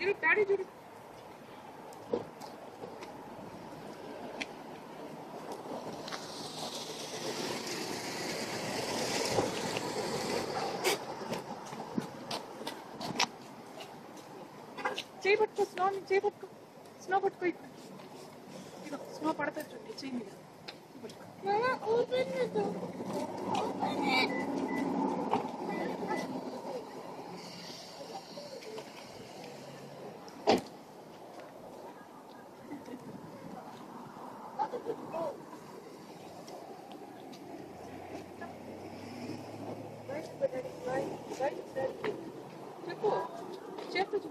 ఇవి డాడీ చూడు చేయి పట్టుకో స్నో చేయి పట్టుకో. స్నో పట్టుకో ఇక్కడ స్నో పడతా చూడండి చేయి మీద. садик, садик. Прикол. Сейчас тут